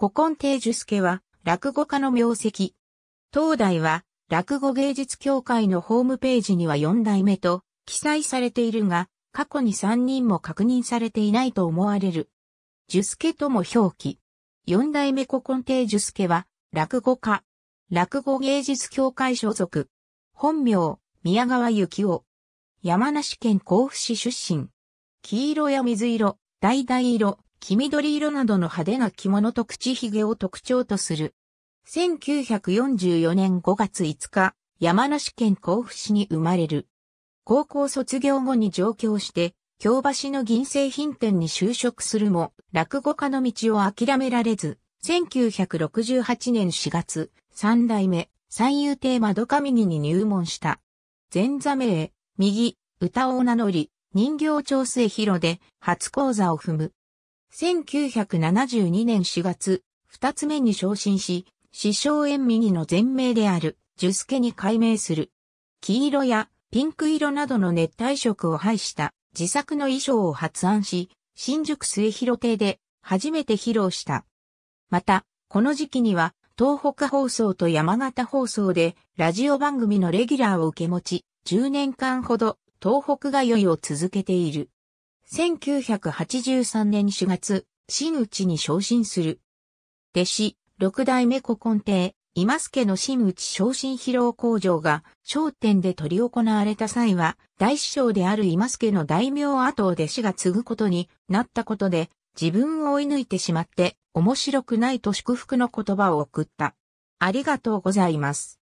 古今亭樹助は落語家の名跡。東大は落語芸術協会のホームページには4代目と記載されているが、過去に3人も確認されていないと思われる。樹助とも表記。4代目古今亭樹助は落語家。落語芸術協会所属。本名、宮川幸夫。山梨県甲府市出身。黄色や水色、橙色、黄緑色などの派手な着物と口髭を特徴とする。1944年5月5日、山梨県甲府市に生まれる。高校卒業後に上京して、京橋の銀製品店に就職するも、落語家の道を諦められず、1968年4月、三代目、三遊亭窓上に入門した。前座名、右、歌を名乗り、人形調整広で初講座を踏む。1972年4月、二つ目に昇進し、師匠縁右の前名である、ジュスケに改名する。黄色やピンク色などの熱帯色を配した自作の衣装を発案し、新宿末広亭で初めて披露した。また、この時期には東北放送と山形放送でラジオ番組のレギュラーを受け持ち、10年間ほど東北が宵を続けている。1983年4月、新内に昇進する。弟子、六代目古今亭、今助の新内昇進披露工場が、商店で取り行われた際は、大師匠である今助の大名後を弟子が継ぐことになったことで、自分を追い抜いてしまって、面白くないと祝福の言葉を送った。ありがとうございます。